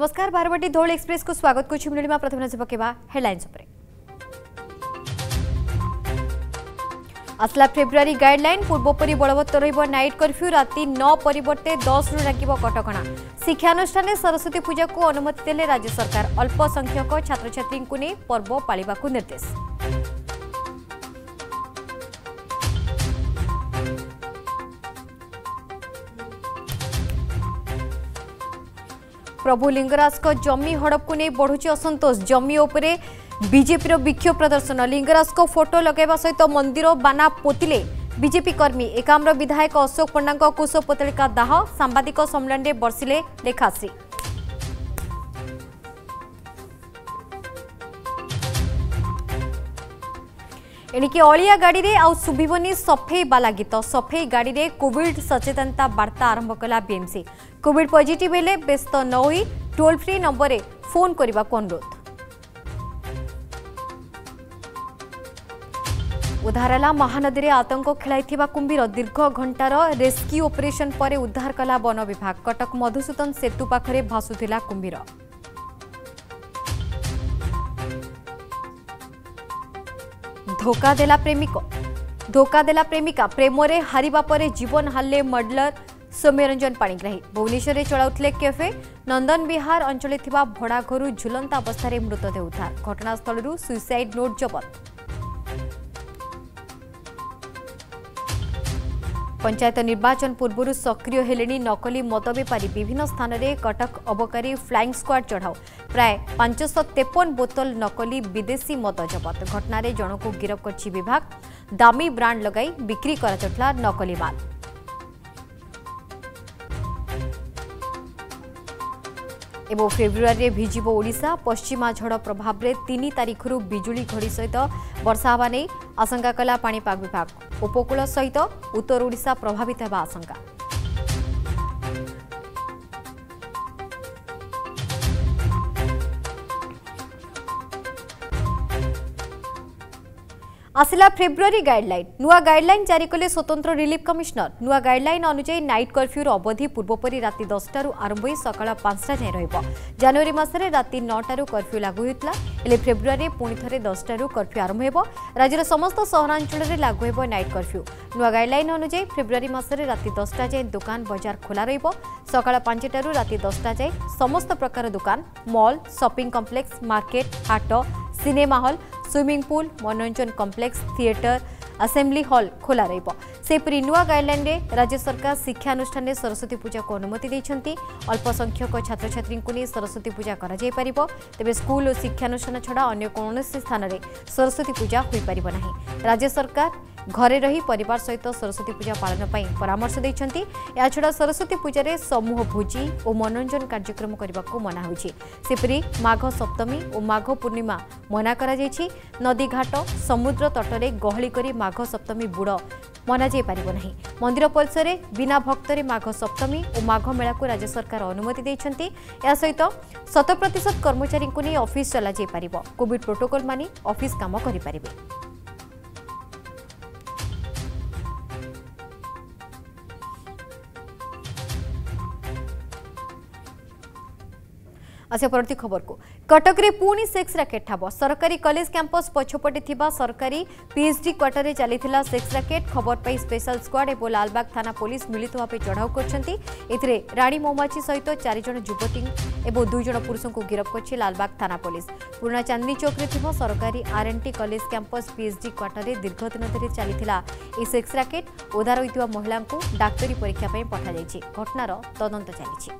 नमस्कार बारवटी धोल एक्सप्रेस को स्वागत कर प्रथम नजर पकड़ हेडलाइन्स आसला फेब्रुआरी गाइडलाइन पूर्वपरि बलवत्त नाइट कर्फ्यू राति नौ परिवर्ते दस रु कटकणा कटक शिक्षानुष्ठान सरस्वती पूजा को अनुमति देले राज्य सरकार अल्पसंख्यक छात्र छात्री को पर्व पालिबाकु निर्देश प्रभु लिंगराज को जमी हड़प को नहीं बढ़ुच असंतोष जमी उपरे बीजेपी विक्षोभ प्रदर्शन लिंगराज को फोटो लगे सहित तो मंदिर बाना पोतिले बीजेपी कर्मी एकाम्र विधायक अशोक पंडा कुश दाह सांबादिक सम्मेलन में बर्षिले लेखाश्री એની કોળીયા ગાડી રે આઉ સુભિવની સફે બા લાગી તો સફે ગાડી રે કોવિડ સચેતતા બારતા આરંભ કલા બીએમસી કોવિડ પોઝિટિવ લે બેસ્ત ન હોઈ ટોલ ફ્રી નંબર રે ફોન કરીવા કોનરોધ ઉધારાલા મહાનદરે આતંક ખેલાઈ થીવા કુંબીરો દીર્ઘ ઘંટા રો રેસ્ક્યુ ઓપરેશન પરે ઉદ્ધાર કલા বন વિભાગ કટક મધુસુતન સેતુ પાખરે ભાસુ થીલા કુંબીરો ધોકા દેલા પ્રેમિક ધોકા દેલા પ્રેમિકા પ્રેમરે હારવા પર જીવન હારલે મર્ડલર ସୌମ୍ୟରଞ୍ଜନ ପାଣିଗ୍ରାହୀ ଭୁବନେଶ୍ୱରରେ ଚଳାଉଥିଲେ କେଫେ ନନ୍ଦନ ବିହାର ଅଞ୍ଚଳରେ ଥିବା ଭଡ଼ା ଘରୁ ଝୁଲନ୍ତା ଅବସ୍ଥାରେ ମୃତଦେହ ଉଦ୍ଧାର ଘଟଣାସ୍ଥଳରୁ ସୁଇସାଇଡ୍ ନୋଟ୍ ଜବତ পঞ্চায়েত নির্বাচন পূর্বর সক্রিয় হলে নকলি মদ বেপারী বিভিন্ন স্থানের কটক অবকারী ফ্লাইং স্কোয়াড চঢ়াও প্রায় পাঁচশ তেপন বোতল নকলি বিদেশী মদ জবত ঘটনার জনক গিরফ করছে বিভাগ দামি ব্রাণ্ড লগাই বিক্রি করা নকলি মাল এব ফেব্রুয়ারি ভিজিব ওড়িশা পশ্চিমী মা ঝড় প্রভাব রে 3 তারিখ রু বিজুলি ঘড়ি সৈত বর্ষা মানে অসঙ্গকলা পানি পাগ বিভাগ উপকুল সৈত উত্তর ওড়িশা প্রভাবিত হবা অসঙ্গক আসিলা ফেব্রুয়ারি গাইডলাইন নূয়া গাইডলাইন জারি কলে স্বতন্ত্র রিলিফ কমিশনার নূয়া গাইডলাইন অনুযায়ী নাইট কর্ফ্যুর অবধি পূর্বপরি রাতে দশটার আরম্ভ হয়ে সকাল পাঁচটা যায় রহব জানুয়ারি মাসে রাতে নটার কর্ফ্যু লাগু হয়েছিল হলে ফেব্রুয়ারি পুঁ থে দশটার কর্ফ্যু আরম্ভ হব রাজ্যের সমস্ত সহরাঞ্চলের লাগু হব নাইট কর্ফ্যু নূয়া গাইডলাইন অনুযায়ী ফেব্রুয়ারি মাসে রাতে দশটা যায় দোকান বজার খোলা রহব সকাল পাঁচটার রাতে দশটা যায় সমস্ত প্রকার দোকান মল সপিং কমপ্লেক্স মার্কেট হাট सिनेमा हल स्विमिंग पूल मनोरंजन कम्प्लेक्स थिएटर असेंबली हल खोला रहीपरी नू गाइडलैन राज्य सरकार शिक्षानुष्ठान सरस्वती पूजा को अनुमति देखते अल्पसंख्यक छात्र छात्री को सरस्वती पूजा कर तेज स्कूल और शिक्षानुष्ठान छड़ा अगर कौन स्थान में सरस्वती पूजा हो पार राज्य सरकार ଘରେ ରହି ପରିବାର ସହିତ ସରସ୍ୱତୀ ପୂଜା ପାଳନ ପାଇଁ ପରାମର୍ଶ ଦେଇଛନ୍ତି ଏହାଛଡ଼ା ସରସ୍ୱତୀ ପୂଜାରେ ସମୂହ ଭୋଜି ଓ ମନୋରଞ୍ଜନ କାର୍ଯ୍ୟକ୍ରମ କରିବାକୁ ମନା ହୋଇଛି ସେପରି ମାଘ ସପ୍ତମୀ ଓ ମାଘ ପୂର୍ଣ୍ଣିମା ମନା କରାଯାଇଛି ନଦୀଘାଟ ସମୁଦ୍ର ତଟରେ ଗହଳି କରି ମାଘ ସପ୍ତମୀ ବୁଡ଼ ମନାଯାଇପାରିବ ନାହିଁ ମନ୍ଦିର ପରିସରରେ ବିନା ଭକ୍ତରେ ମାଘ ସପ୍ତମୀ ଓ ମାଘ ମେଳାକୁ ରାଜ୍ୟ ସରକାର ଅନୁମତି ଦେଇଛନ୍ତି ଏହା ସହିତ ଶତପ୍ରତିଶତ କର୍ମଚାରୀଙ୍କୁ ନେଇ ଅଫିସ୍ ଚଲାଯାଇପାରିବ କୋଭିଡ୍ ପ୍ରୋଟୋକଲ୍ ମାନି ଅଫିସ୍ କାମ କରିପାରିବେ ଆସିବା ପରବର୍ତ୍ତୀ ଖବରକୁ କଟକରେ ପୁଣି ସେକ୍ସ ରାକେଟ୍ ଠାବ ସରକାରୀ କଲେଜ କ୍ୟାମ୍ପସ୍ ପଛପଟେ ଥିବା ସରକାରୀ ପିଏଚ୍ଡି କ୍ୱାର୍ଟରରେ ଚାଲିଥିଲା ସେକ୍ସ ରାକେଟ୍ ଖବର ପାଇ ସ୍ପେଶାଲ ସ୍କ୍ୱାଡ୍ ଏବଂ ଲାଲବାଗ ଥାନା ପୋଲିସ ମିଳିତ ଭାବେ ଚଢ଼ାଉ କରିଛନ୍ତି ଏଥିରେ ରାଣୀ ମହୁମାଛି ସହିତ ଚାରିଜଣ ଯୁବତୀ ଏବଂ ଦୁଇଜଣ ପୁରୁଷଙ୍କୁ ଗିରଫ କରିଛି ଲାଲବାଗ ଥାନା ପୋଲିସ ପୁରୁଣା ଚାନ୍ଦନୀ ଚୌକରେ ଥିବା ସରକାରୀ ଆର୍ଏନ୍ଟି କଲେଜ କ୍ୟାମ୍ପସ୍ ପିଏଚ୍ଡି କ୍ୱାର୍ଟରରେ ଦୀର୍ଘ ଦିନ ଧରି ଚାଲିଥିଲା ଏହି ସେକ୍ସ ରାକେଟ୍ ଓଦା ରହିଥିବା ମହିଳାଙ୍କୁ ଡାକ୍ତରୀ ପରୀକ୍ଷା ପାଇଁ ପଠାଯାଇଛି ଘଟଣାର ତଦନ୍ତ ଚାଲିଛି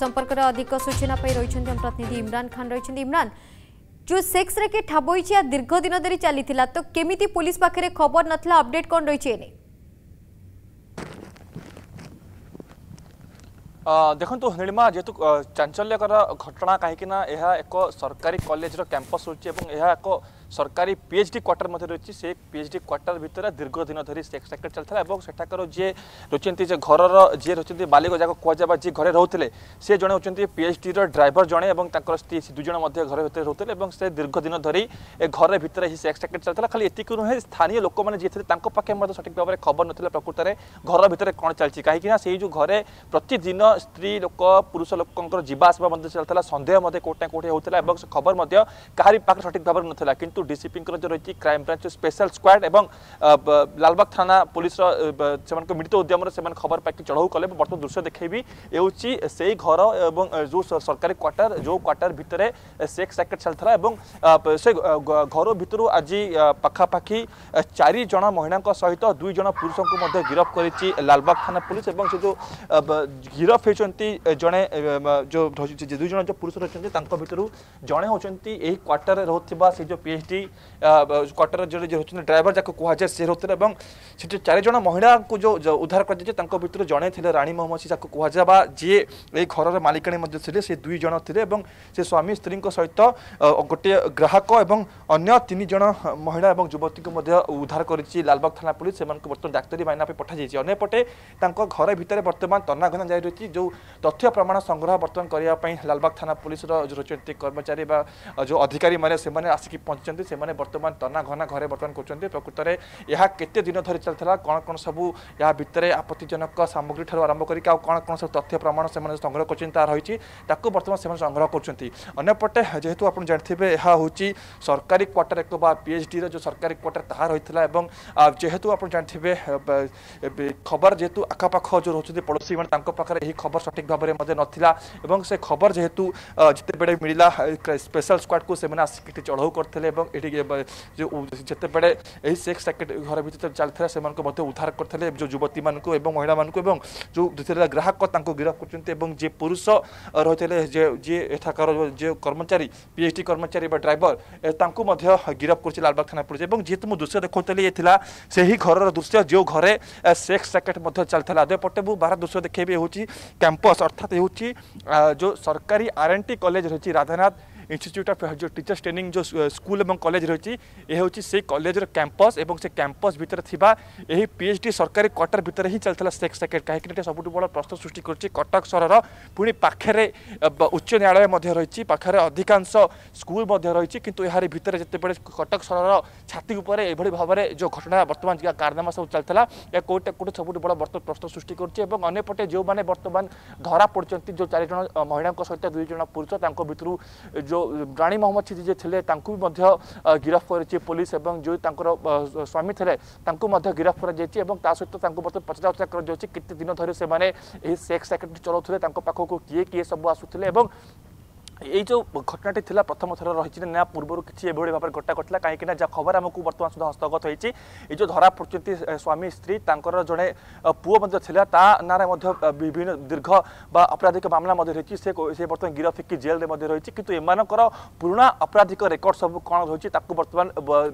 संपर्क अधिक सूचना रही प्रतिनिधि इमरान खान रही इमरान जो सेक्स रैकेट हाबोई या दीर्घ दिन धरी चली तो केमी पुलिस पाखे खबर नाला अपडेट कौन रही है দেখুন নীলিমা যেহেতু চাঞ্চল্যকর ঘটনা কাহিঁকি না এক সরকারি কলেজর ক্যাম্পস সরকারি পিএচডি কোয়ার্টার মধ্যে রয়েছে সেই পিএচডি কোয়ার্টার ভিতরে দীর্ঘদিন ধরে সেক্স র্যাকেট চলছিল এবং সেঠাকার যে রয়েছেন যে ঘরর যে রয়েছেন বালিক যাকে কুয়া বা যে ঘরে রহুলে সে জন হচ্ছেন পিএচডির ড্রাইভর জনে এবং তাঁর স্ত্রী দুজন মধ্যে ঘরে ভিতরে রহুলে এবং সে দীর্ঘদিন ধরে এ ঘরের ভিতরে হি সেক্স র্যাকেট চালিয়ে খালি এটিকি নুহে স্থানীয় লোক মানে যে তাঁর পাখে মধ্যে সঠিক ভাবে খবর নথিলা প্রকৃতরে ঘর ভিতরে কোণ চলছে কিনা সেই যে ঘরে প্রতিদিন স্ত্রী লোক পুরুষ লোকর যা আসবা মধ্যে চলছিল সন্দেহ মধ্যে কোটি না কোটি হোলা এবং সে খবর মধ্যে কাহি পাখে সঠিক ভাবে নথিলা কিন্তু যেহেতু ডিসিপিঙ্কর যে রয়েছে ক্রাইম ব্রাঞ্চ স্পেশাল স্কোয়াড এবং লালবাগ থানা পুলিশর সে মিলিত উদ্যমরে সে খবর পাখি চড়াও কলে বর্তমান দৃশ্য দেখেবি এ হচ্ছে সেই ঘর এবং যে সরকারি কোয়ার্টার যে কোয়ার্টার ভিতরে সেক্স র্যাকেট চালিলা এবং সে ঘর ভিতর আজ পাখাপাখি চারি জন মহিলা সহ দুই জন পুরুষকে গিরফ করেছি লালবাগ থানা পুলিশ এবং সে যে গিরফ হয়েছেন জনে যে দুই জন যে পুরুষ রয়েছেন তাঁর ভিতর জনে হচ্ছেন এই কোয়ার্টারে রহুথিবা সেই যে পিএইচ ସେଠି କଟର ଜଣେ ହେଉଛନ୍ତି ଡ୍ରାଇଭର ଯାକୁ କୁହାଯାଏ ସେ ରହୁଥିଲେ ଏବଂ ସେଠି ଚାରିଜଣ ମହିଳାଙ୍କୁ ଯେଉଁ ଉଦ୍ଧାର କରାଯାଇଛି ତାଙ୍କ ଭିତରୁ ଜଣେ ଥିଲେ ରାଣୀ ମହମ୍ମଦ ଯାକୁ କୁହାଯାଏ ବା ଯିଏ ଏଇ ଘରର ମାଲିକାଣୀ ମଧ୍ୟ ଥିଲେ ସେ ଦୁଇ ଜଣ ଥିଲେ ଏବଂ ସେ ସ୍ୱାମୀ ସ୍ତ୍ରୀଙ୍କ ସହିତ ଗୋଟିଏ ଗ୍ରାହକ ଏବଂ ଅନ୍ୟ ତିନି ଜଣ ମହିଳା ଏବଂ ଯୁବତୀଙ୍କୁ ମଧ୍ୟ ଉଦ୍ଧାର କରିଛି ଲାଲବାଗ ଥାନା ପୁଲିସ ସେମାନଙ୍କୁ ବର୍ତ୍ତମାନ ଡାକ୍ତରୀ ମାଇନା ପାଇଁ ପଠାଯାଇଛି ଅନ୍ୟପଟେ ତାଙ୍କ ଘର ଭିତରେ ବର୍ତ୍ତମାନ ତନାଘନା ଜାରି ରହିଛି ଯେଉଁ ତଥ୍ୟ ପ୍ରମାଣ ସଂଗ୍ରହ ବର୍ତ୍ତମାନ କରିବା ପାଇଁ ଲାଲବାଗ ଥାନା ପୁଲିସର ରହିଛନ୍ତି କର୍ମଚାରୀ ବା ଯେଉଁ ଅଧିକାରୀମାନେ ସେମାନେ ଆସିକି ପହଞ୍ଚିଛନ୍ତି କରିଛନ୍ତି ସେମାନେ ବର୍ତ୍ତମାନ ତନାଘନା ଘରେ ବର୍ତ୍ତମାନ କରୁଛନ୍ତି ପ୍ରକୃତରେ ଏହା କେତେ ଦିନ ଧରି ଚାଲିଥିଲା କ'ଣ କ'ଣ ସବୁ ଏହା ଭିତରେ ଆପତ୍ତିଜନକ ସାମଗ୍ରୀଠାରୁ ଆରମ୍ଭ କରିକି ଆଉ କ'ଣ କ'ଣ ସବୁ ତଥ୍ୟ ପ୍ରମାଣ ସେମାନେ ସଂଗ୍ରହ କରିଛନ୍ତି ତାହା ରହିଛି ତାକୁ ବର୍ତ୍ତମାନ ସେମାନେ ସଂଗ୍ରହ କରୁଛନ୍ତି ଅନ୍ୟପଟେ ଯେହେତୁ ଆପଣ ଜାଣିଥିବେ ଏହା ହେଉଛି ସରକାରୀ କ୍ୱାର୍ଟର ଏକ ବା ପିଏଚ୍ଡିର ଯେଉଁ ସରକାରୀ କ୍ୱାର୍ଟର ତାହା ରହିଥିଲା ଏବଂ ଯେହେତୁ ଆପଣ ଜାଣିଥିବେ ଖବର ଯେହେତୁ ଆଖପାଖ ଯେଉଁ ରହୁଛନ୍ତି ପଡ଼ୋଶୀମାନେ ତାଙ୍କ ପାଖରେ ଏହି ଖବର ସଠିକ୍ ଭାବରେ ମଧ୍ୟ ନଥିଲା ଏବଂ ସେ ଖବର ଯେହେତু ଯେତେବେଳେ ମିଳିଲା ସ୍ପେଶାଲ ସ୍କ୍ୱାଡ଼କୁ ସେମାନେ ଆସିକି ଏଠି ଚଢ଼ଉ କରିଥିଲେ ଏବଂ ଏଠିକି ଯେଉଁ ଯେତେବେଳେ ଏହି ସେକ୍ସ ରାକେଟ୍ ଘର ଭିତରେ ଚାଲିଥିଲା ସେମାନଙ୍କୁ ମଧ୍ୟ ଉଦ୍ଧାର କରିଥିଲେ ଯେଉଁ ଯୁବତୀମାନଙ୍କୁ ଏବଂ ମହିଳାମାନଙ୍କୁ ଏବଂ ଯେଉଁ ଥିଲା ଗ୍ରାହକ ତାଙ୍କୁ ଗିରଫ କରିଛନ୍ତି ଏବଂ ଯିଏ ପୁରୁଷ ରହିଥିଲେ ଯିଏ ଏଠାକାର ଯିଏ କର୍ମଚାରୀ ପିଏଚ୍ ଡି କର୍ମଚାରୀ ବା ଡ୍ରାଇଭର ତାଙ୍କୁ ମଧ୍ୟ ଗିରଫ କରିଛି ଲାଲବାଗ ଥାନା ପୋଲିସ ଏବଂ ଯେହେତୁ ମୁଁ ଦୃଶ୍ୟ ଦେଖାଉଥିଲି ଏ ଥିଲା ସେହି ଘରର ଦୃଶ୍ୟ ଯେଉଁ ଘରେ ସେକ୍ସ ରାକେଟ୍ ମଧ୍ୟ ଚାଲିଥିଲା ଆଦୟ ପଟେ ମୁଁ ବାହାର ଦୃଶ୍ୟ ଦେଖେଇବି ହେଉଛି କ୍ୟାମ୍ପସ୍ ଅର୍ଥାତ୍ ହେଉଛି ଯେଉଁ ସରକାରୀ ଆର୍ ଏନ୍ ଟି କଲେଜ ରହିଛି ରାଧାନାଥ ইনস্টিচ্যুট অফ যে ଟିଚର୍ସ ଟ୍ରେନିଂ ଯେଉଁ ସ୍କୁଲ ଏବଂ କଲେଜ ରହିଛି ଏ ହେଉଛି ସେଇ କଲେଜର କ୍ୟାମ୍ପସ୍ ଏବଂ ସେ କ୍ୟାମ୍ପସ୍ ଭିତରେ ଥିବା ଏହି ପି ଏଚ୍ ଡି ସରକାରୀ କ୍ୱାର୍ଟର ଭିତରେ ହିଁ ଚାଲିଥିଲା ସେକ୍ସ ସେକେଣ୍ଡ କାହିଁକିନା ଏଇଟା ସବୁଠୁ ବଡ଼ ପ୍ରଶ୍ନ ସୃଷ୍ଟି କରୁଛି କଟକ ସହରର ପୁଣି ପାଖରେ ଉଚ୍ଚ ନ୍ୟାୟାଳୟ ମଧ୍ୟ ରହିଛି ପାଖରେ ଅଧିକାଂଶ ସ୍କୁଲ ମଧ୍ୟ ରହିଛି କିନ୍ତୁ ଏହାରି ଭିତରେ ଯେତେବେଳେ କଟକ ସହରର ଛାତି ଉପରେ ଏଭଳି ଭାବରେ ଯେଉଁ ଘଟଣା ବର୍ତ୍ତମାନ କାରନାମା ସବୁ ଚାଲିଥିଲା ଏହା କେଉଁଟା କେଉଁଠି ସବୁଠୁ ବଡ଼ ବର୍ତ୍ତମାନ ପ୍ରଶ୍ନ ସୃଷ୍ଟି କରୁଛି ଏବଂ ଅନ୍ୟପଟେ ଯେଉଁମାନେ ବର୍ତ୍ତମାନ ଧରା ପଡ଼ିଛନ୍ତି ଯେଉଁ ଚାରିଜଣ ମହିଳାଙ୍କ ସହିତ ଦୁଇ ଜଣ ପୁରୁଷ ତାଙ୍କ ଭିତରୁ ଯେଉଁ ଯେଉଁ ରାଣୀ ମହମ୍ମଦ ଛିଦି ଯିଏ ଥିଲେ ତାଙ୍କୁ ବି ମଧ୍ୟ ଗିରଫ କରିଛି ପୋଲିସ ଏବଂ ଯେଉଁ ତାଙ୍କର ସ୍ୱାମୀ ଥିଲେ ତାଙ୍କୁ ମଧ୍ୟ ଗିରଫ କରାଯାଇଛି ଏବଂ ତା ସହିତ ତାଙ୍କୁ ମଧ୍ୟ ପଚରାଉଚରା କରାଯାଉଛି କେତେ ଦିନ ଧରି ସେମାନେ ଏହି ସେକ୍ସ ରାକେଟ୍ ଚଳାଉଥିଲେ ତାଙ୍କ ପାଖକୁ କିଏ କିଏ ସବୁ ଆସୁଥିଲେ ଏବଂ এই যে ঘটনাটি লা প্রথম থর রয়েছে না পূর্ব কিছু এভাবে ভাবে ঘটনা ঘটলা কিনা যা খবর আমি বর্তমান সুদ্ধা হস্তগত হয়েছে এই যে ধরা পড়ছেন স্বামী স্ত্রী তাঁর জনে পুয় লা তা নাঁরে বিভিন্ন দীর্ঘ বা অপরাধিক মামলা রয়েছে সে সে বর্তমানে গিরফ হয়ে জেলে রয়েছে কিন্তু এমানকর পুরোনা অপরাধিক রেকর্ড সব কম রয়েছে তাকে বর্তমান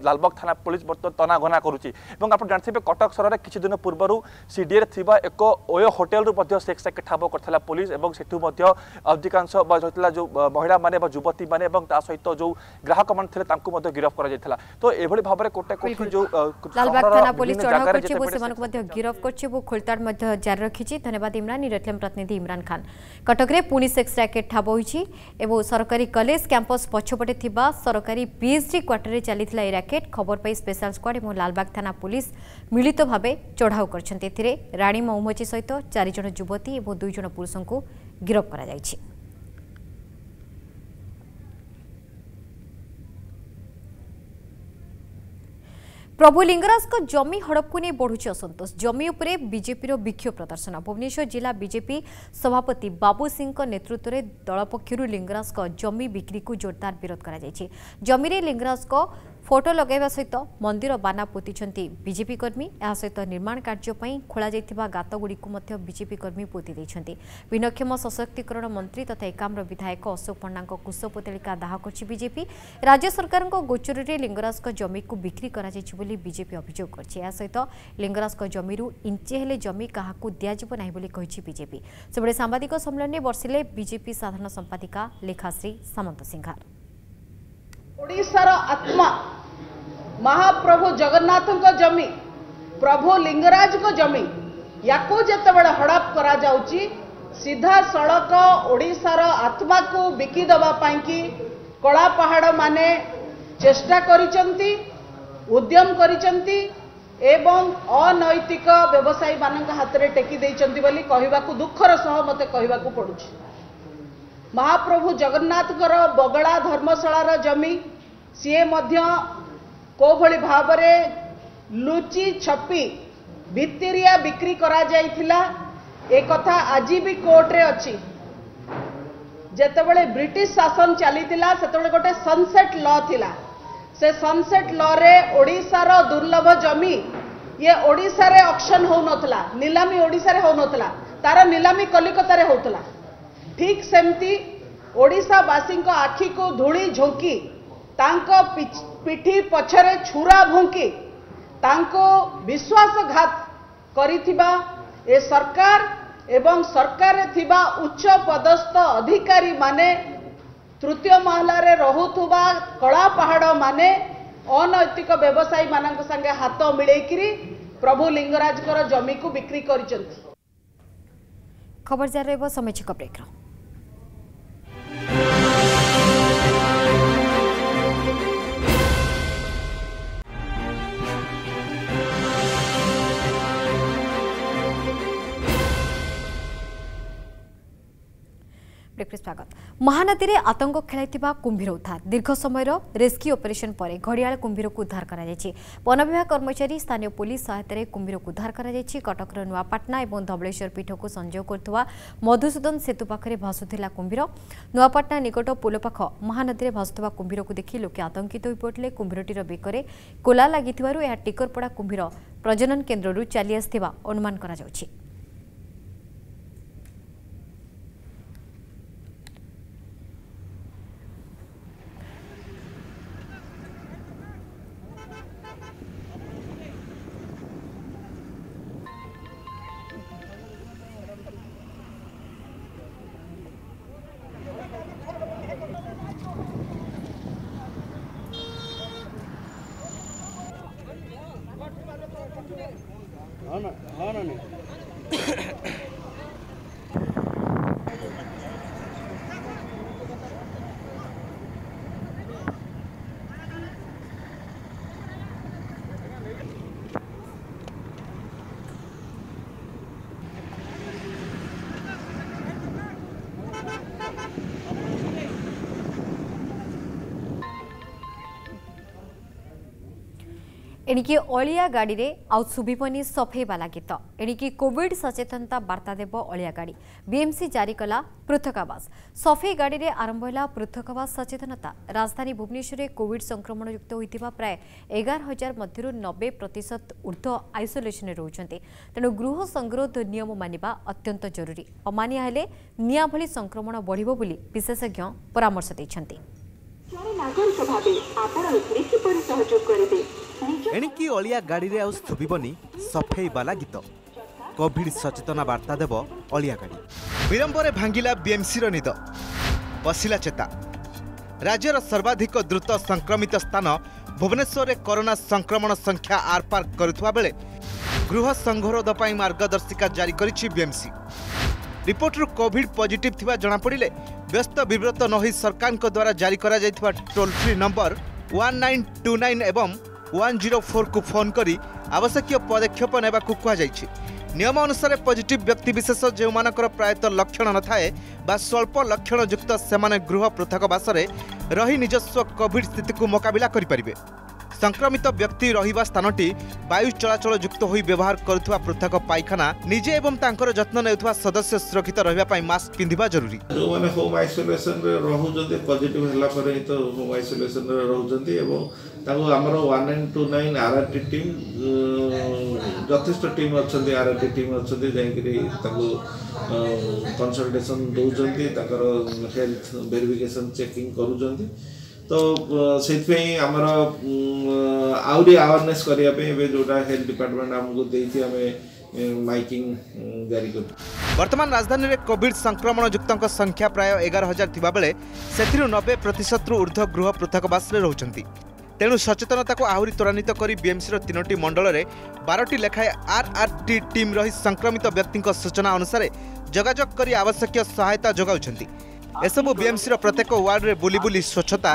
লালবাগ থানা পুলিশ বর্তমান তনাঘনা করুছে এবং আপনার জাঁথিবে কটক সহরের কিছুদিন পূর্বর সিডিএ থাকা এক ওয় হোটেল সেক্স ঠাব করে পুলিশ এবং সেটু অধিকাংশ বা রয়েছে যে ମହିଳାମାନେ ବା ଯୁବତୀମାନେ ଏବଂ ତା ସହିତ ଯେଉଁ ଗ୍ରାହକମାନେ ଥିଲେ ତାଙ୍କୁ ମଧ୍ୟ ଗିରଫ କରାଯାଇଥିଲା ତ ଏଭଳି ଭାବରେ କୋଟା କୋଠି ଯେଉଁ ସେମାନଙ୍କୁ ମଧ୍ୟ ଗିରଫ କରିଛି ଏବଂ ଖୋଳତାଡ଼ ମଧ୍ୟ ଜାରି ରଖିଛି ଧନ୍ୟବାଦ ଇମ୍ରାନ ଇରଟଲେମ୍ ପ୍ରତିନିଧି ଇମ୍ରାନ ଖାନ କଟକରେ ପୁଣି ସେକ୍ସ ରାକେଟ୍ ଠାବ ହୋଇଛି ଏବଂ ସରକାରୀ କଲେଜ କ୍ୟାମ୍ପସ୍ ପଛପଟେ ଥିବା ସରକାରୀ ପିଏଚ୍ଡି କ୍ୱାର୍ଟରରେ ଚାଲିଥିଲା ଏହି ରାକେଟ୍ ଖବର ପାଇ ସ୍ପେଶାଲ ସ୍କ୍ୱାଡ୍ ଏବଂ ଲାଲବାଗ ଥାନା ପୁଲିସ ମିଳିତ ଭାବେ ଚଢ଼ାଉ କରିଛନ୍ତି ଏଥିରେ ରାଣୀ ମହୁମଚି ସହିତ ଚାରିଜଣ ଯୁବତୀ ଏବଂ ଦୁଇଜଣ ପୁରୁଷଙ୍କୁ ଗିରଫ କରାଯାଇଛି প্রভু লিঙ্গরাজঙ্ জমি হড়পকু নিয়ে বড়ুছে অসন্তোষ জমি উপরে বিজেপি বিক্ষোভ প্রদর্শন ভুবনেশ্বর জেলা বিজেপি সভাপতি বাবু সিং নেতৃত্বে দল পক্ষ লিঙ্গরাজ জমি বিক্রি জোরদার বিরোধ করা জমি লিঙ্গরাজ ଫଟୋ ଲଗାଇବା ସହିତ ମନ୍ଦିର ବାନା ପୋତିଛନ୍ତି ବିଜେପି କର୍ମୀ ଏହା ସହିତ ନିର୍ମାଣ କାର୍ଯ୍ୟ ପାଇଁ ଖୋଳାଯାଇଥିବା ଗାତଗୁଡ଼ିକୁ ମଧ୍ୟ ବିଜେପି କର୍ମୀ ପୋତି ଦେଇଛନ୍ତି ଭିନ୍ନକ୍ଷମ ସଶକ୍ତିକରଣ ମନ୍ତ୍ରୀ ତଥା ଏକାମ୍ର ବିଧାୟକ ଅଶୋକ ପଣ୍ଡାଙ୍କ କୁଶ ପୋତଳିକା ଦାହ କରିଛି ବିଜେପି ରାଜ୍ୟ ସରକାରଙ୍କ ଗୋଚରରେ ଲିଙ୍ଗରାଜଙ୍କ ଜମିକୁ ବିକ୍ରି କରାଯାଇଛି ବୋଲି ବିଜେପି ଅଭିଯୋଗ କରିଛି ଏହା ସହିତ ଲିଙ୍ଗରାଜଙ୍କ ଜମିରୁ ଇଞ୍ଚେ ହେଲେ ଜମି କାହାକୁ ଦିଆଯିବ ନାହିଁ ବୋଲି କହିଛି ବିଜେପି ସେଭଳି ସାମ୍ବାଦିକ ସମ୍ମିଳନୀରେ ବର୍ଷିଲେ ବିଜେପି ସାଧାରଣ ସମ୍ପାଦିକା ଲେଖାଶ୍ରୀ ସାମନ୍ତସିଂହାର ଓଡ଼ିଶାର ଆତ୍ମା ମହାପ୍ରଭୁ ଜଗନ୍ନାଥଙ୍କ ଜମି ପ୍ରଭୁ ଲିଙ୍ଗରାଜଙ୍କ ଜମି ୟାକୁ ଯେତେବେଳେ ହଡ଼ପ କରାଯାଉଛି ସିଧାସଳଖ ଓଡ଼ିଶାର ଆତ୍ମାକୁ ବିକିଦେବା ପାଇଁକି କଳା ପାହାଡ଼ମାନେ ଚେଷ୍ଟା କରିଛନ୍ତି ଉଦ୍ୟମ କରିଛନ୍ତି ଏବଂ ଅନୈତିକ ବ୍ୟବସାୟୀମାନଙ୍କ ହାତରେ ଟେକି ଦେଇଛନ୍ତି ବୋଲି କହିବାକୁ ଦୁଃଖର ସହ ମୋତେ କହିବାକୁ ପଡ଼ୁଛି ମହାପ୍ରଭୁ ଜଗନ୍ନାଥଙ୍କର ବଗଳା ଧର୍ମଶାଳାର ଜମି ସିଏ ମଧ୍ୟ କେଉଁଭଳି ଭାବରେ ଲୁଚି ଛପି ଭିତିରିଆ ବିକ୍ରି କରାଯାଇଥିଲା ଏ କଥା ଆଜି ବି କୋର୍ଟରେ ଅଛି ଯେତେବେଳେ ବ୍ରିଟିଶ ଶାସନ ଚାଲିଥିଲା ସେତେବେଳେ ଗୋଟେ ସନସେଟ୍ ଲ ଥିଲା ସେ ସନସେଟ୍ ଲରେ ଓଡ଼ିଶାର ଦୁର୍ଲଭ ଜମି ଇଏ ଓଡ଼ିଶାରେ ଅକ୍ସନ୍ ହେଉନଥିଲା ନିଲାମୀ ଓଡ଼ିଶାରେ ହେଉନଥିଲା ତାର ନିଲାମୀ କଲିକତାରେ ହେଉଥିଲା ठीक सेमती सेमतीसावासी आखि को धूली झोंकी पिठी पचर छुरा भुंकी विश्वासघात कर सरकार एवं सरकार उच्च पदस्थ अधिकारी माने तृतीय महलें रोकवा कलापहाड़ माने अनैतिक व्यवसायी मान संगे हाथ मिलेकि प्रभु लिंगराज जमी को बिक्री कर खबर जारी समीक्षक ब्रेक ନ୍ୟୁଜ୍କୁ ସ୍ୱାଗତ ମହାନଦୀରେ ଆତଙ୍କ ଖେଳାଇଥିବା କୁମ୍ଭୀର ଉଦ୍ଧାର ଦୀର୍ଘ ସମୟର ରେସ୍କ୍ୟୁ ଅପରେସନ୍ ପରେ ଘଡ଼ିଆଳ କୁମ୍ଭୀରକୁ ଉଦ୍ଧାର କରାଯାଇଛି ବନବିଭାଗ କର୍ମଚାରୀ ସ୍ଥାନୀୟ ପୁଲିସ ସହାୟତାରେ କୁମ୍ଭୀରକୁ ଉଦ୍ଧାର କରାଯାଇଛି କଟକର ନୂଆପାଟଣା ଏବଂ ଧବଳେଶ୍ୱର ପୀଠକୁ ସଂଯୋଗ କରୁଥିବା ମଧୁସୂଦନ ସେତୁ ପାଖରେ ଭାସୁଥିଲା କୁମ୍ଭୀର ନୂଆପାଟଣା ନିକଟ ପୋଲ ପାଖ ମହାନଦୀରେ ଭାସୁଥିବା କୁମ୍ଭୀରକୁ ଦେଖି ଲୋକେ ଆତଙ୍କିତ ହୋଇପଡ଼ିଥିଲେ କୁମ୍ଭୀରଟିର ବେକରେ କୋଲା ଲାଗିଥିବାରୁ ଏହା ଟିକରପଡ଼ା କୁମ୍ଭୀର ପ୍ରଜନନ କେନ୍ଦ୍ରରୁ ଚାଲି ଆସିଥିବା ଅନୁମାନ କରାଯାଉଛି ଏଣିକି ଅଳିଆ ଗାଡ଼ିରେ ଆଉ ଶୁଭିବନି ସଫେଇବାଲା ଗୀତ ଏଣିକି କୋଭିଡ୍ ସଚେତନତା ବାର୍ତ୍ତା ଦେବ ଅଳିଆ ଗାଡ଼ି ବିଏମ୍ସି ଜାରି କଲା ପୃଥକାବାସ ସଫେଇ ଗାଡ଼ିରେ ଆରମ୍ଭ ହେଲା ପୃଥକାବାସ ସଚେତନତା ରାଜଧାନୀ ଭୁବନେଶ୍ୱରରେ କୋଭିଡ୍ ସଂକ୍ରମଣ ଯୁକ୍ତ ହୋଇଥିବା ପ୍ରାୟ ଏଗାର ହଜାର ମଧ୍ୟରୁ ନବେ ପ୍ରତିଶତ ଉର୍ଦ୍ଧ୍ୱ ଆଇସୋଲେସନରେ ରହୁଛନ୍ତି ତେଣୁ ଗୃହ ସଂଗରୋଧ ନିୟମ ମାନିବା ଅତ୍ୟନ୍ତ ଜରୁରୀ ଅମାନିଆ ହେଲେ ନିଆଁ ଭଳି ସଂକ୍ରମଣ ବଢ଼ିବ ବୋଲି ବିଶେଷଜ୍ଞ ପରାମର୍ଶ ଦେଇଛନ୍ତି ନାଗରିକ ଭାବେ ଆପଣ ଏଥିରେ କିପରି ସହଯୋଗ କରିବେ ଏଣିକି ଅଳିଆ ଗାଡ଼ିରେ ଆଉ ସ୍ତୁଭିବନି ସଫେଇବାଲା ଗୀତ କୋଭିଡ ସଚେତନା ବାର୍ତ୍ତା ଦେବ ଅଳିଆ ଗାଡ଼ି ବିଳମ୍ବରେ ଭାଙ୍ଗିଲା ବିଏମ୍ସିର ନିଦ ବସିଲା ଚେତା ରାଜ୍ୟର ସର୍ବାଧିକ ଦ୍ରୁତ ସଂକ୍ରମିତ ସ୍ଥାନ ଭୁବନେଶ୍ୱରରେ କରୋନା ସଂକ୍ରମଣ ସଂଖ୍ୟା ଆର୍ପାର୍କ କରୁଥିବା ବେଳେ ଗୃହ ସଂଘରୋଧ ପାଇଁ ମାର୍ଗଦର୍ଶିକା ଜାରି କରିଛି ବିଏମ୍ସି ରିପୋର୍ଟରୁ କୋଭିଡ୍ ପଜିଟିଭ୍ ଥିବା ଜଣାପଡ଼ିଲେ ବ୍ୟସ୍ତ ବିବ୍ରତ ନ ହୋଇ ସରକାରଙ୍କ ଦ୍ୱାରା ଜାରି କରାଯାଇଥିବା toll free number one nine two nine ଏବଂ ওয়ান জিরো ফোরকু ফোন করে আবশ্যকীয় পদক্ষেপ নেওয়া কুহযাই নিয়ম অনুসারে পজিটিভ ব্যক্তিবিশেষ যে প্রায়ত লক্ষণ নথায়ে বা স্বল্প লক্ষণযুক্ত সে গৃহ পৃথকবাসে রহি নিজস্ব কোভিড স্থিতি মোকাবিলা করে ସଂକ୍ରମିତ ବ୍ୟକ୍ତି ରହିବା ସ୍ଥାନଟି ବାୟୁ ଚଳାଚଳ ଯୁକ୍ତ ହୋଇ ବ୍ୟବହାର କରୁଥିବା ପୃଥକ ପାଇଖାନା ନିଜେ ଏବଂ ତାଙ୍କର ଯତ୍ନ ନେଉଥିବା ସଦସ୍ୟ ସୁରକ୍ଷିତ ରହିବା ପାଇଁ ମାସ୍କ ପିନ୍ଧିବା ଜରୁରୀ ଯେଉଁମାନେ ହୋମ୍ ଆଇସୋଲେସନରେ ରହୁଛନ୍ତି ପଜିଟିଭ୍ ହେଲା ପରେ ହିଁ ତ ହୋମ୍ ଆଇସୋଲେସନରେ ରହୁଛନ୍ତି ଏବଂ ତାଙ୍କୁ ଆମର one nine two nine RRT team ଯଥେଷ୍ଟ ଟିମ୍ ଅଛନ୍ତି ଆର୍ଆର୍ଟି ଟିମ୍ ଅଛନ୍ତି ଯାଇକରି ତାଙ୍କୁ କନସଲଟେସନ୍ ଦେଉଛନ୍ତି ତାଙ୍କର ହେଲ୍ଥ ଭେରିଫିକେସନ୍ ଚେକିଂ କରୁଛନ୍ତି ତ ସେଥିପାଇଁ ଆମର ଆହୁରି ଆୱାରନେସ୍ କରିବା ପାଇଁ ଏବେ ଯେଉଁଟା ହେଲ୍ଥ ଡିପାର୍ଟମେଣ୍ଟ ଆମକୁ ଦେଇଛି ଆମେ ମାଇକିଂ ଜାରି କରୁ ବର୍ତ୍ତମାନ ରାଜଧାନୀରେ କୋଭିଡ୍ ସଂକ୍ରମଣ ଯୁକ୍ତଙ୍କ ସଂଖ୍ୟା ପ୍ରାୟ ଏଗାର ହଜାର ଥିବାବେଳେ ସେଥିରୁ ନବେ ପ୍ରତିଶତରୁ ଉର୍ଦ୍ଧ୍ୱ ଗୃହ ପୃଥକବାସରେ ରହୁଛନ୍ତି ତେଣୁ ସଚେତନତାକୁ ଆହୁରି ତ୍ୱରାନ୍ୱିତ କରି ବିଏମ୍ସିର ତିନୋଟି ମଣ୍ଡଳରେ ବାରଟି ଲେଖାଏଁ ଆର୍ଆର୍ଟି ଟିମ୍ ରହି ସଂକ୍ରମିତ ବ୍ୟକ୍ତିଙ୍କ ସୂଚନା ଅନୁସାରେ ଯୋଗାଯୋଗ କରି ଆବଶ୍ୟକୀୟ ସହାୟତା ଯୋଗାଉଛନ୍ତି এসবু বিএমসির প্রত্যেক ওয়ার্ডে বুলি বুলি স্বচ্ছতা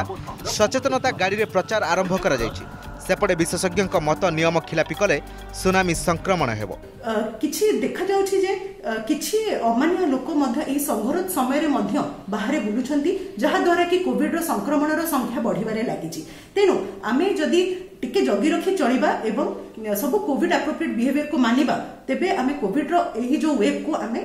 সচেতনতা গাড়ি প্রচার আরম্ভ করা যাইছে সেপটে বিশেষজ্ঞ মত নিয়ম খিলাপি কলে সুনামি সংক্রমণ হব কিছু দেখা যাচ্ছে যে কিছু অমান্য লোক মধ্যে এই সংঘরোধ সময়ের মধ্যে বাহারে বুলুছন্তি যাহাদ্বারা কি কোভিডর সংক্রমণর সংখ্যা বড়িবারে লাগিছি তেণু আমি যদি টিকে জগি রখি চলিবা এবং সব কোভিড আপ্রোপ্রিয়েট বিহেভিয়ার কু মানিবা তেবে আমি কোভিডর এই যে ওয়েভ কু আমি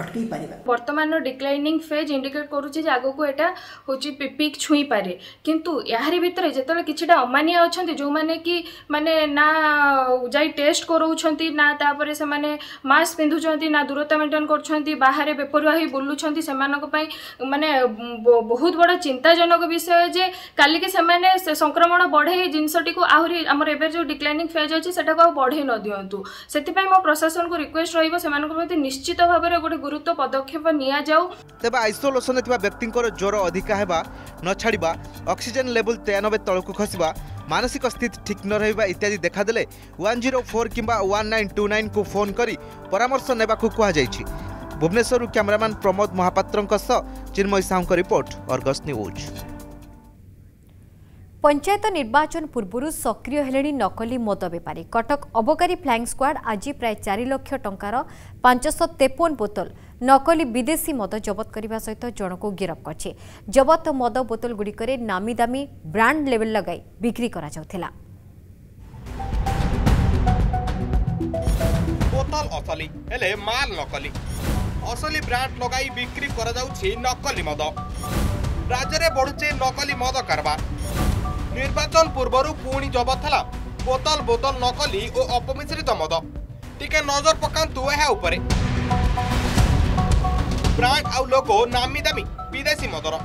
ଅଟକେଇ ପାରିବା ବର୍ତ୍ତମାନର ଡିକ୍ଲାଇନିଂ ଫେଜ୍ ଇଣ୍ଡିକେଟ୍ କରୁଛି ଯେ ଆଗକୁ ଏଇଟା ହେଉଛି ପିକ୍ ଛୁଇଁପାରେ କିନ୍ତୁ ଏହାରି ଭିତରେ ଯେତେବେଳେ କିଛିଟା ଅମାନିଆ ଅଛନ୍ତି ଯେଉଁମାନେ କି ମାନେ ନା ଯାଇ ଟେଷ୍ଟ କରାଉଛନ୍ତି ନା ତାପରେ ସେମାନେ ମାସ୍କ ପିନ୍ଧୁଛନ୍ତି ନା ଦୂରତା ମେଣ୍ଟେନ୍ କରୁଛନ୍ତି ବାହାରେ ବେପରୁଆ ହୋଇ ବୁଲୁଛନ୍ତି ସେମାନଙ୍କ ପାଇଁ ମାନେ ବହୁତ ବଡ଼ ଚିନ୍ତାଜନକ ବିଷୟ ଯେ କାଲିକି ସେମାନେ ସେ ସଂକ୍ରମଣ ବଢ଼େଇ ଜିନିଷଟିକୁ ଆହୁରି ଆମର ଏବେ ଯେଉଁ ଡିକ୍ଲାଇନିଂ ଫେଜ୍ ଅଛି ସେଟାକୁ ଆଉ ବଢ଼େଇ ନ ଦିଅନ୍ତୁ ସେଥିପାଇଁ ମୋ ପ୍ରଶାସନକୁ ରିକ୍ୱେଷ୍ଟ ରହିବ ସେମାନଙ୍କ ପ୍ରତି ନିଶ୍ଚିତ ଭାବରେ ଗୋଟେ ଗୁରୁତ୍ୱ ପଦକ୍ଷେପ ନିଆଯାଉ ତେବେ ଆଇସୋଲେସନରେ ଥିବା ବ୍ୟକ୍ତିଙ୍କର ଜ୍ୱର ଅଧିକା ହେବା ନ ଛାଡ଼ିବା ଅକ୍ସିଜେନ୍ ଲେବୁଲ୍ ତେୟାନବେ ତଳକୁ ଖସିବା ମାନସିକ ସ୍ଥିତି ଠିକ୍ ନ ରହିବା ଇତ୍ୟାଦି ଦେଖାଦେଲେ ୱାନ୍ ଜିରୋ ଫୋର୍ କିମ୍ବା ୱାନ୍ ନାଇନ୍ ଟୁ ନାଇନ୍କୁ ଫୋନ୍ କରି ପରାମର୍ଶ ନେବାକୁ କୁହାଯାଇଛି ଭୁବନେଶ୍ୱରରୁ କ୍ୟାମେରାମ୍ୟାନ୍ ପ୍ରମୋଦ ମହାପାତ୍ରଙ୍କ ସହ ଚିନ୍ମୟୀ ସାହୁଙ୍କ ରିପୋର୍ଟ ଅର୍ଗସ୍ ନ୍ୟୁଜ୍ পঞ্চায়েত নির্বাচন পূর্বর সক্রিয় হলে নকলি মদ বেপারী কটক অবকারী ফ্লাইং স্কোয়াড আজ প্রায় চারি লক্ষ টঙ্কার পাঁচশ তেপন বোতল নকলি বিদেশী মদ জবত করা সহ জনক গিরফ করছে জবত মদ বোতল গুড়িকরে নামি দামি ব্রাণ্ড লেভেল লগাই বিক্রি করা যাওয়া ବୋତଲ ଅସଲି ହେଲେ ମାଲ ନକଲି ଅସଲି ବ୍ରାଣ୍ଡ ଲଗାଇ ବିକ୍ରି କରାଯାଉଛି ନକଲି ମଦ ରାଜ୍ୟରେ ବଢ଼ୁଛି ନକଲି ମଦ କାରବାର ନିର୍ବାଚନ ପୂର୍ବରୁ ପୁଣି ଜବତ ହେଲା ବୋତଲ ବୋତଲ ନକଲି ଓ ଅପମିଶ୍ରିତ ମଦ ଟିକେ ନଜର ପକାନ୍ତୁ ଏହା ଉପରେ ବ୍ରାଣ୍ଡ ଆଉ ଲୋଗୋ ନାମୀ ଦାମୀ ବିଦେଶୀ ମଦର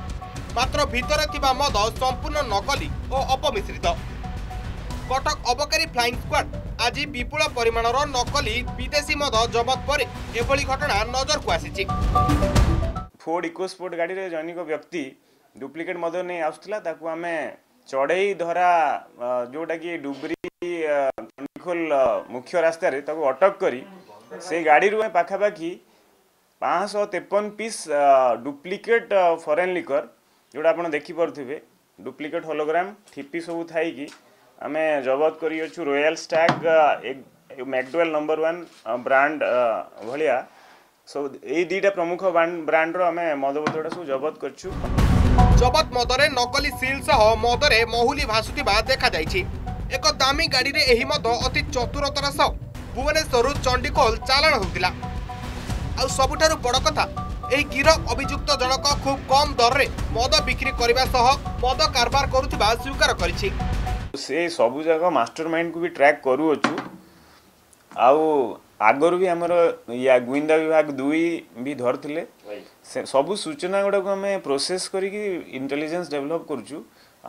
ମାତ୍ର ଭିତରେ ଥିବା ମଦ ସମ୍ପୂର୍ଣ୍ଣ ନକଲି ଓ ଅପମିଶ୍ରିତ କଟକ ଅବକାରୀ ଫ୍ଲାଇଂ ସ୍କ୍ୱାଡ୍ ଆଜି ବିପୁଳ ପରିମାଣର ନକଲି ବିଦେଶୀ ମଦ ଜବତ ପରେ ଏଭଳି ଘଟଣା ନଜରକୁ ଆସିଛି ଫୋର୍ଡ ଇକୋସ୍ପୋର୍ଟ ଗାଡ଼ିରେ ଜୈନିକ ବ୍ୟକ୍ତି ଡୁପ୍ଲିକେଟ୍ ମଦ ନେଇ ଆସୁଥିଲା ତାକୁ ଆମେ ଚଢ଼େଇ ଧରା ଯେଉଁଟାକି ଡୁବରି ଚଣ୍ଡିଖୋଲ ମୁଖ୍ୟ ରାସ୍ତାରେ ତାକୁ ଅଟକ କରି ସେ ଗାଡ଼ିରୁ ଆମେ ପାଖାପାଖି ପାଞ୍ଚଶହ ତେପନ ପିସ୍ ଡୁପ୍ଲିକେଟ୍ ଫରେନ୍ ଲିକର୍ ଯେଉଁଟା ଆପଣ ଦେଖିପାରୁଥିବେ ଡୁପ୍ଲିକେଟ୍ ହୋଲୋଗ୍ରାମ୍ ଠିପି ସବୁ ଥାଇକି ଆମେ ଜବତ କରିଅଛୁ royal stag McDowell number one brand ଭଳିଆ সো এই দুইটা প্রমুখ ব্রান্ডর আমি মদ বোতলটা সব জবত করছু জবত মদরে নকলি সিল সহ মদরে মহুলি ভাসুথিবা দেখাযাইছি এক দামি গাড়িরে এই মদ অতি চতুরতার সহ ভুবনেশ্বরু চণ্ডীখোল চালাণ হউতিলা ଆଉ ସବୁଠାରୁ ବଡ଼ କଥା ଏହି ଗିରଫ ଅଭିଯୁକ୍ତ ଜଣକ ଖୁବ୍ କମ୍ ଦରରେ ମଦ ବିକ୍ରି କରିବା ସହ ମଦ କାରବାର କରୁଥିବା ସ୍ୱୀକାର କରିଛି ସେ ସବୁଯାକ ମାଷ୍ଟର ମାଇଣ୍ଡକୁ ବି ଟ୍ରାକ୍ କରୁଅଛୁ ଆଉ ଆଗରୁ ବି ଆମର ୟା ଗୁଇନ୍ଦା ବିଭାଗ ଦୁଇ ବି ଧରିଥିଲେ ସେ ସବୁ ସୂଚନା ଗୁଡ଼ାକୁ ଆମେ ପ୍ରୋସେସ୍ କରିକି ଇଣ୍ଟେଲିଜେନ୍ସ ଡେଭଲପ୍ କରୁଛୁ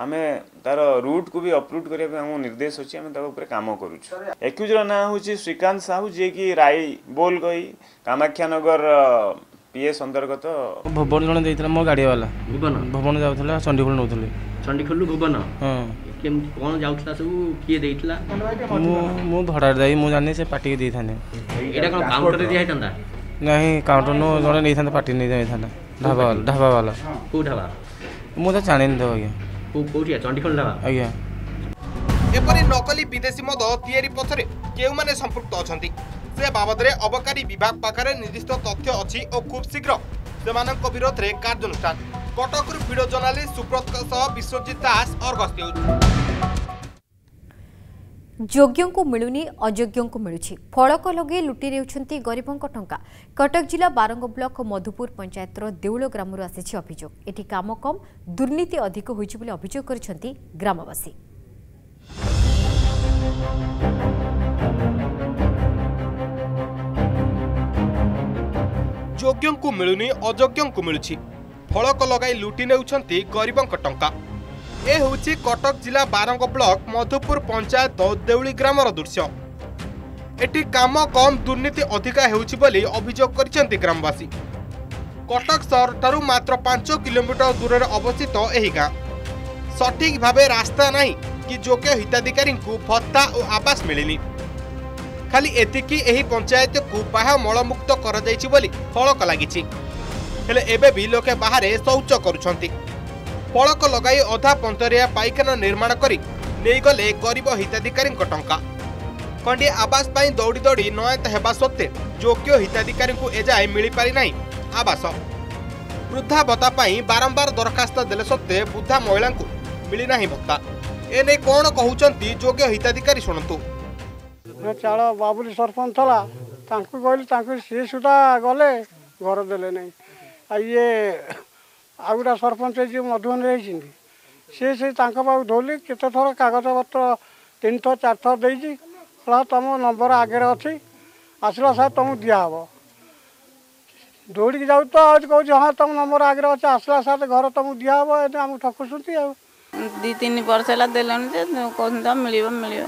ଆମେ ତାର ରୁଟ୍କୁ ବି ଅପରୁଟ୍ କରିବା ପାଇଁ ଆମକୁ ନିର୍ଦ୍ଦେଶ ଅଛି ଆମେ ତା ଉପରେ କାମ କରୁଛୁ ଏକ୍ୟୁଜର ନାଁ ହେଉଛି ଶ୍ରୀକାନ୍ତ ସାହୁ ଯିଏକି ରାଇ ବୋଲ୍ କହି କାମାକ୍ଷାନଗର ପିଏସ୍ ଅନ୍ତର୍ଗତ ଭୁବନ ଜଣେ ଦେଇଥିଲା ମୋ ଗାଡ଼ିବାଲା ଭୁବନ ଭୁବନ ଯାଉଥିଲା ଚଣ୍ଡିଖୋଲ ନେଉଥିଲି ଚଣ୍ଡିଖୋଲ ଭୁବନ ହଁ କେମିତି କ'ଣ ଯାଉଥିଲା ସବୁ କିଏ ଦେଇଥିଲା ମୁଁ ମୁଁ ଭଡ଼ାରେ ଦେଇ ମୁଁ ଜାଣିନି ସେ ପାଟିକି ଦେଇଥାନ୍ତେ ଏଇଟା କ'ଣ କାଉଣ୍ଟରରେ ଦିଆହେଇଥାନ୍ତା ନାହିଁ କାଉଣ୍ଟରରୁ ଜଣେ ନେଇଥାନ୍ତା ପାଟି ନେଇଯାଇଥାନ୍ତା ଢାବା ଢାବା ବାଲା କେଉଁ ଢାବା ମୁଁ ତ ଜାଣିନି ତ ଆଜ୍ଞା କେଉଁଠି ଚଣ୍ଡିଖୋଲ ଢାବା ଆଜ୍ଞା ଏପରି ନକଲି ବିଦେଶୀ ମଦ ତିଆରି ପଥରେ କେଉଁମାନେ ସମ୍ପୃକ୍ତ ଅଛନ୍ତି ସେ ବାବଦରେ ଅବକାରୀ ବିଭାଗ ପାଖରେ ନିର୍ଦ୍ଦିଷ୍ଟ ତଥ୍ୟ ଅଛି ଓ ଖୁବ୍ ଶୀଘ୍ର ସେମାନଙ୍କ ବିରୋଧରେ କାର୍ଯ୍ୟାନୁଷ୍ଠାନ କଟକରୁ ଭିଡ଼ିଓ ଜର୍ଣ୍ଣାଲିଷ୍ଟ ସୁବ୍ରତଙ୍କ ସହ ବିଶ୍ୱଜିତ ଦାସ ଅର୍ଗସ ନ୍ୟୁଜ୍ যোগ্যঙ্কু মিলুনি অযোগ্যঙ্কু মিলুছি ফলক লগে লুটি নেউছন্তি গরিবঙ্ক টঙ্কা কটক জেলা বারঙ্গ ব্লক মধুপুর পঞ্চায়েতর দেউল গ্রামর আসিছি অভিযোগ এটি কাম কম দুর্নীতি অধিক হয়েছে বলে অভিযোগ করেছেন গ্রামবাসী যোগ্যঙ্কু মিলুনি অযোগ্যঙ্কু মিলুছি ଫଳକ ଲଗାଇ ଲୁଟି ନେଉଛନ୍ତି ଗରିବଙ୍କ ଟଙ୍କା ଏ ହେଉଛି କଟକ ଜିଲ୍ଲା ବାରଙ୍ଗ ବ୍ଲକ ମଧୁପୁର ପଞ୍ଚାୟତ ଦେଉଳି ଗ୍ରାମର ଦୃଶ୍ୟ ଏଠି କାମ କମ୍ ଦୁର୍ନୀତି ଅଧିକା ହେଉଛି ବୋଲି ଅଭିଯୋଗ କରିଛନ୍ତି ଗ୍ରାମବାସୀ କଟକ ସହରଠାରୁ ମାତ୍ର ପାଞ୍ଚ କିଲୋମିଟର ଦୂରରେ ଅବସ୍ଥିତ ଏହି ଗାଁ ସଠିକ୍ ଭାବେ ରାସ୍ତା ନାହିଁ କି ଯୋଗ୍ୟ ହିତାଧିକାରୀଙ୍କୁ ଭତ୍ତା ଓ ଆବାସ ମିଳିନି ଖାଲି ଏତିକି ଏହି ପଞ୍ଚାୟତକୁ ବାହା ମଳମୁକ୍ତ କରାଯାଇଛି ବୋଲି ଫଳକ ଲାଗିଛି ହେଲେ ଏବେ ବି ଲୋକେ ବାହାରେ ଶୌଚ କରୁଛନ୍ତି ଫଳକ ଲଗାଇ ଅଧା ପନ୍ତରିଆ ପାଇଖାନା ନିର୍ମାଣ କରି ନେଇଗଲେ ଗରିବ ହିତାଧିକାରୀଙ୍କ ଟଙ୍କା ଖଣ୍ଡିଏ ଆବାସ ପାଇଁ ଦୌଡ଼ି ଦୌଡ଼ି ନୟତ ହେବା ସତ୍ତ୍ୱେ ଯୋଗ୍ୟ ହିତାଧିକାରୀଙ୍କୁ ଏଯାଏ ମିଳିପାରିନାହିଁ ଆବାସ ବୃଦ୍ଧା ଭତ୍ତା ପାଇଁ ବାରମ୍ବାର ଦରଖାସ୍ତ ଦେଲେ ସତ୍ତ୍ୱେ ବୃଦ୍ଧା ମହିଳାଙ୍କୁ ମିଳିନାହିଁ ଭତ୍ତା ଏନେଇ କ'ଣ କହୁଛନ୍ତି ଯୋଗ୍ୟ ହିତାଧିକାରୀ ଶୁଣନ୍ତୁ ଚାଳ ବାବୁଲି ସରପଞ୍ଚ ଥିଲା ତାଙ୍କୁ କହିଲି ତାଙ୍କୁ ସିଏ ସୁଦ୍ଧା ଗଲେ ଘର ଦେଲେ ନାହିଁ ଇଏ ଆଉ ଗୋଟେ ସରପଞ୍ଚ ଯିଏ ମଧୁବନ ହେଇଛନ୍ତି ସିଏ ସେ ତାଙ୍କ ପାଖକୁ ଧୋଲି କେତେଥର କାଗଜପତ୍ର ତିନିଥର ଚାରିଥର ଦେଇଛି ଫଳ ତୁମ ନମ୍ବର ଆଗରେ ଅଛି ଆସିଲା ସାର୍ ତୁମକୁ ଦିଆହେବ ଦୌଡ଼ିକି ଯାଉ ତ ଆଉ କହୁଛି ହଁ ତୁମ ନମ୍ବର ଆଗରେ ଅଛି ଆସିଲା ସାର୍ ଘର ତୁମକୁ ଦିଆହେବ ଏମିତି ଆମକୁ ଠକୁଛନ୍ତି ଆଉ ଦୁଇ ତିନି ବର୍ଷ ହେଲା ଦେଲଣି ଯେ କହୁଛନ୍ତି ମିଳିବ ମିଳିବ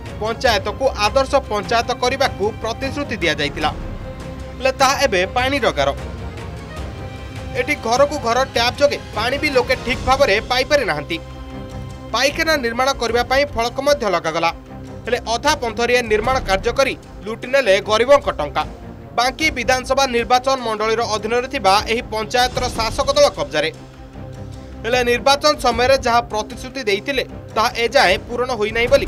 ପଞ୍ଚାୟତକୁ ଆଦର୍ଶ ପଞ୍ଚାୟତ କରିବାକୁ ପ୍ରତିଶ୍ରୁତି ଦିଆଯାଇଥିଲା ହେଲେ ତାହା ଏବେ ପାଣିରଗାର ଏଠି ଘରକୁ ଘର ଟ୍ୟାପ୍ ଯୋଗେ ପାଣି ବି ଲୋକେ ଠିକ୍ ଭାବରେ ପାଇପାରି ନାହାନ୍ତି ପାଇଖାନା ନିର୍ମାଣ କରିବା ପାଇଁ ଫଳକ ମଧ୍ୟ ଲଗାଗଲା ହେଲେ ଅଧା ପନ୍ଥରେ ନିର୍ମାଣ କାର୍ଯ୍ୟ କରି ଲୁଟି ନେଲେ ଗରିବଙ୍କ ଟଙ୍କା ବାଙ୍କୀ ବିଧାନସଭା ନିର୍ବାଚନ ମଣ୍ଡଳୀର ଅଧୀନରେ ଥିବା ଏହି ପଞ୍ଚାୟତର ଶାସକ ଦଳ କବ୍ଜାରେ ହେଲେ ନିର୍ବାଚନ ସମୟରେ ଯାହା ପ୍ରତିଶ୍ରୁତି ଦେଇଥିଲେ ତାହା ଏଯାଏଁ ପୂରଣ ହୋଇନାହିଁ ବୋଲି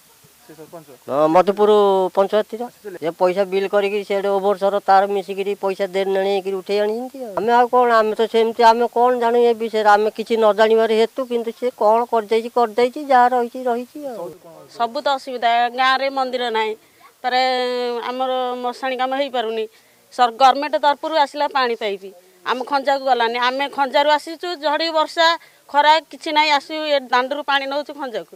ମଧୁପୁର ପଞ୍ଚାୟତର ସେ ପଇସା ବିଲ୍ କରିକି ସେଠି ଓଭରସର ତାର ମିଶିକିରି ପଇସା ନେଇକିରି ଉଠେଇ ଆଣିଛନ୍ତି ଆମେ ଆଉ କ'ଣ ଆମେ ତ ସେମିତି ଆମେ କ'ଣ ଜାଣୁ ଏ ବିଷୟରେ ଆମେ କିଛି ନ ଜାଣିବାର ହେତୁ କିନ୍ତୁ ସେ କ'ଣ କରିଦେଇଛି କରିଦେଇଛି ଯାହା ରହିଛି ରହିଛି ଆଉ ସବୁ ତ ଅସୁବିଧା ଗାଁରେ ମନ୍ଦିର ନାହିଁ ତାରେ ଆମର ମଶାଣି କାମ ହେଇପାରୁନି ଗଭର୍ଣ୍ଣମେଣ୍ଟ ତରଫରୁ ଆସିଲା ପାଣି ପାଇପ୍ ଆମ ଖଞ୍ଜାକୁ ଗଲାନି ଆମେ ଖଞ୍ଜାରୁ ଆସିଛୁ ଝଡ଼ି ବର୍ଷା ଖରା କିଛି ନାହିଁ ଆସିବୁ ଦାଣ୍ଡରୁ ପାଣି ନେଉଛୁ ଖଞ୍ଜାକୁ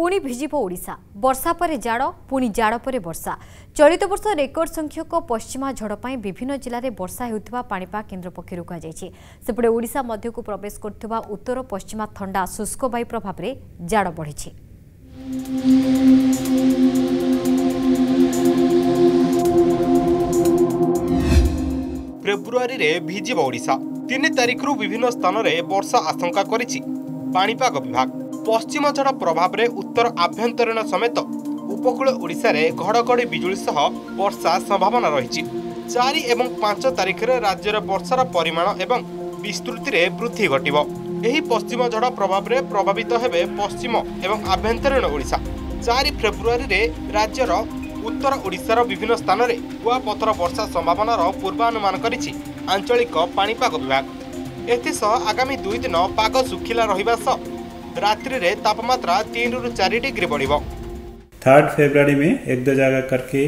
ପୁଣି ଭିଜିବ ଓଡ଼ିଶା ବର୍ଷା ପରେ ଜାଡ଼ ପୁଣି ଜାଡ଼ ପରେ ବର୍ଷା ଚଳିତ ବର୍ଷ ରେକର୍ଡ ସଂଖ୍ୟକ ପଶ୍ଚିମା ଝଡ଼ ପାଇଁ ବିଭିନ୍ନ ଜିଲ୍ଲାରେ ବର୍ଷା ହେଉଥିବା ପାଣିପାଗ କେନ୍ଦ୍ର ପକ୍ଷରୁ କୁହାଯାଇଛି ସେପଟେ ଓଡ଼ିଶା ମଧ୍ୟକୁ ପ୍ରବେଶ କରୁଥିବା ଉତ୍ତର ପଶ୍ଚିମା ଥଣ୍ଡା ଶୁଷ୍କ ବାୟୁ ପ୍ରଭାବରେ ଜାଡ଼ ବଢ଼ିଛି ଫେବୃଆରୀରେ ଭିଜିବ ଓଡ଼ିଶା ତିନି ତାରିଖରୁ ବିଭିନ୍ନ ସ୍ଥାନରେ ବର୍ଷା ଆଶଙ୍କା କରିଛି ପାଣିପାଗ ବିଭାଗ ପଶ୍ଚିମ ଝଡ଼ ପ୍ରଭାବରେ ଉତ୍ତର ଆଭ୍ୟନ୍ତରୀଣ ସମେତ ଉପକୂଳ ଓଡ଼ିଶାରେ ଘଡ଼ଘଡ଼ି ବିଜୁଳି ସହ ବର୍ଷା ସମ୍ଭାବନା ରହିଛି ଚାରି ଏବଂ ପାଞ୍ଚ ତାରିଖରେ ରାଜ୍ୟର ବର୍ଷାର ପରିମାଣ ଏବଂ ବିସ୍ତୃତିରେ ବୃଦ୍ଧି ଘଟିବ ଏହି ପଶ୍ଚିମ ଝଡ଼ ପ୍ରଭାବରେ ପ୍ରଭାବିତ ହେବେ ପଶ୍ଚିମ ଏବଂ ଆଭ୍ୟନ୍ତରୀଣ ଓଡ଼ିଶା ଚାରି ଫେବୃଆରୀରେ ରାଜ୍ୟର ଉତ୍ତର ଓଡ଼ିଶାର ବିଭିନ୍ନ ସ୍ଥାନରେ କୁଆପଥର ବର୍ଷା ସମ୍ଭାବନାର ପୂର୍ବାନୁମାନ କରିଛି ଆଞ୍ଚଳିକ ପାଣିପାଗ ବିଭାଗ ଏଥିସହ ଆଗାମୀ ଦୁଇ ଦିନ ପାଗ ଶୁଖିଲା ରହିବା ସହ रात्रि रे तापमात्रा तीन रु चार डिग्री बढ़ थर्ड फेब्रवरी में एक दो जगह करके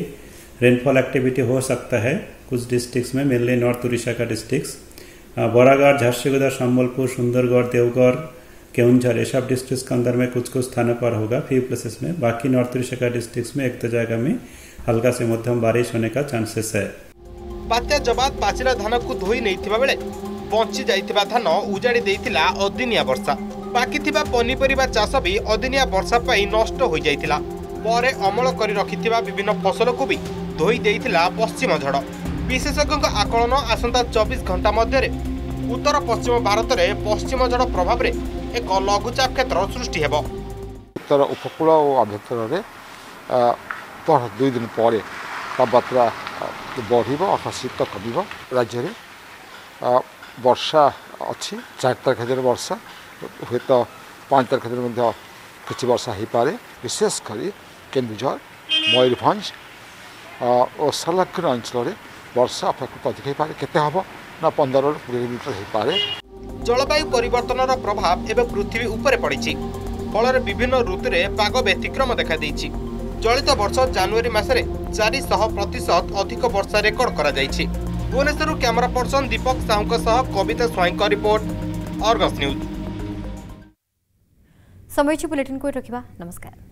रेनफॉल एक्टिविटी हो सकता है कुछ डिस्ट्रिक्ट में मेनली नॉर्थ उड़ीसा का डिस्ट्रिक्ट बोरागढ़ झारसीगुदा संबलपुर सुंदरगढ़ देवगढ़ केउंझर ये सब डिस्ट्रिक्ट के अंदर में कुछ कुछ स्थानों पर होगा फ्यू प्लेसेस में बाकी नॉर्थ उड़ीसा का डिस्ट्रिक्ट में एक दो जगह में हल्का से मध्यम बारिश होने का चांसेस है बात्या जबात पाचिला धान को धोई नहीं बेले बंची जाता धान उजाड़ी देता अदिनिया वर्षा ପାକିଥିବା ପନିପରିବା ଚାଷ ବି ଅଦିନିଆ ବର୍ଷା ପାଇଁ ନଷ୍ଟ ହୋଇଯାଇଥିଲା ପରେ ଅମଳ କରି ରଖିଥିବା ବିଭିନ୍ନ ଫସଲକୁ ବି ଧୋଇ ଦେଇଥିଲା ପଶ୍ଚିମ ଝଡ଼ ବିଶେଷଜ୍ଞଙ୍କ ଆକଳନ ଆସନ୍ତା ଚବିଶ ଘଣ୍ଟା ମଧ୍ୟରେ ଉତ୍ତର ପଶ୍ଚିମ ଭାରତରେ ପଶ୍ଚିମ ଝଡ଼ ପ୍ରଭାବରେ ଏକ ଲଘୁଚାପ କ୍ଷେତ୍ର ସୃଷ୍ଟି ହେବ ଉତ୍ତର ଉପକୂଳ ଓ ଆଭ୍ୟନ୍ତରରେ ଦୁଇ ଦିନ ପରେ ତାପମାତ୍ରା ବଢ଼ିବ ଅର୍ଥାତ୍ ଶୀତ କମିବ ରାଜ୍ୟରେ ବର୍ଷା ଅଛି ଚାରି ତାରିଖ ବର୍ଷା ହୁଏତ ପାଞ୍ଚ ତାରିଖ ଦିନ ମଧ୍ୟ କିଛି ବର୍ଷା ହୋଇପାରେ ବିଶେଷ କରି କେନ୍ଦୁଝର ମୟୂରଭଞ୍ଜ ଓ ସଂରକ୍ଷଣ ଅଞ୍ଚଳରେ ବର୍ଷା ଅପେକ୍ଷାକୃତ ଅଧିକ ହୋଇପାରେ କେତେ ହେବ ନା ପନ୍ଦରରୁ କୋଡ଼ିଏ ମିଟର ହୋଇପାରେ ଜଳବାୟୁ ପରିବର୍ତ୍ତନର ପ୍ରଭାବ ଏବେ ପୃଥିବୀ ଉପରେ ପଡ଼ିଛି ଫଳରେ ବିଭିନ୍ନ ଋତୁରେ ପାଗ ବ୍ୟତିକ୍ରମ ଦେଖାଦେଇଛି ଚଳିତ ବର୍ଷ ଜାନୁଆରୀ ମାସରେ ଚାରିଶହ ପ୍ରତିଶତ ଅଧିକ ବର୍ଷା ରେକର୍ଡ କରାଯାଇଛି ଭୁବନେଶ୍ୱରରୁ କ୍ୟାମେରା ପର୍ସନ ଦୀପକ ସାହୁଙ୍କ ସହ କବିତା ସ୍ୱାଇଁଙ୍କ ରିପୋର୍ଟ ଅର୍ଗସ୍ ନ୍ୟୁଜ୍ ସମୟ ବୁଲେଟିନ୍କୁ ରଖିବା ନମସ୍କାର